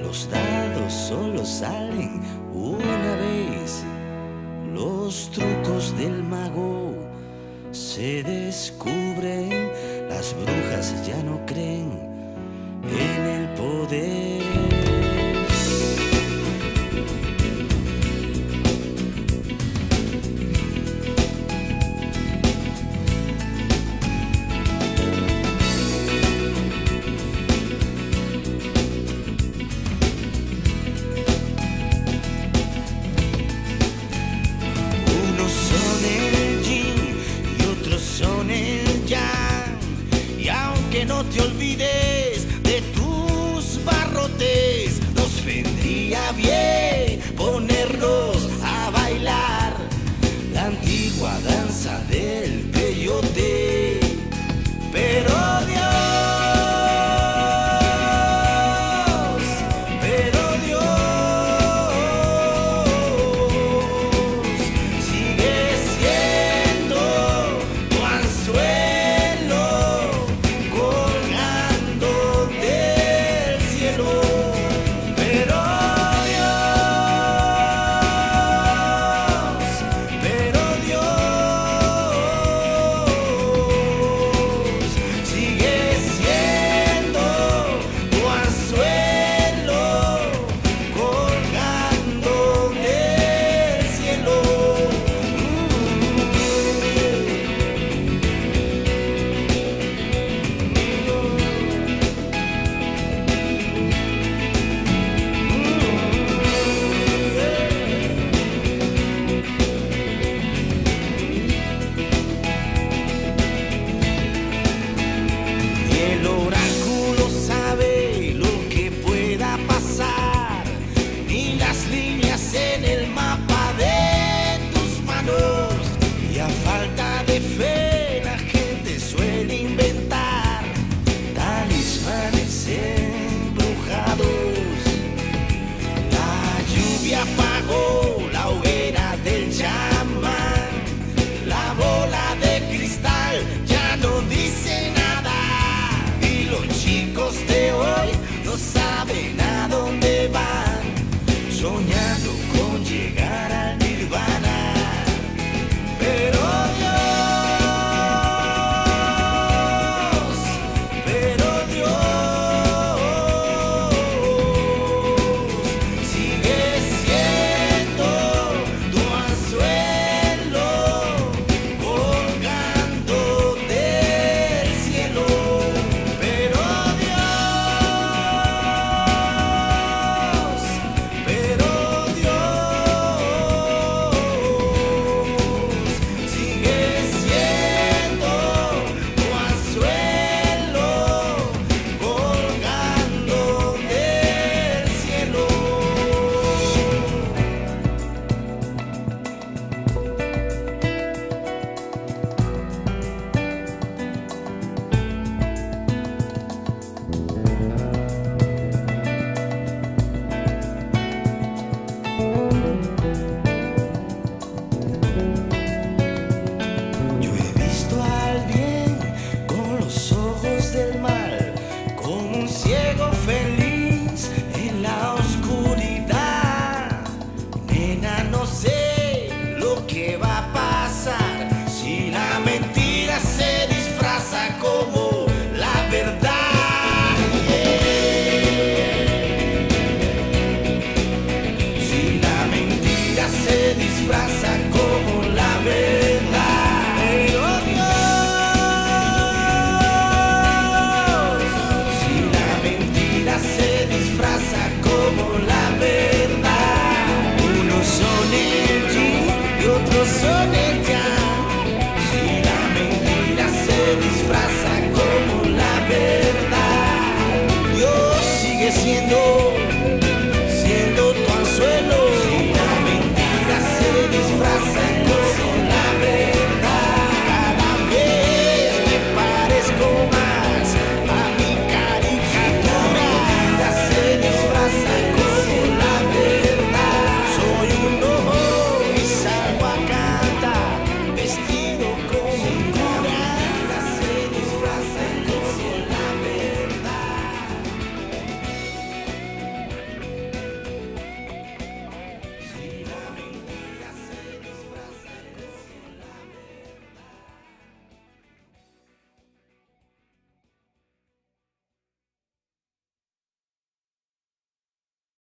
Los dados solo salen una vez. Los trucos del mago se descubren. Las brujas ya no creen en el poder. y otros son el yang. Y aunque no te olvides de tus barrotes, nos vendría bien.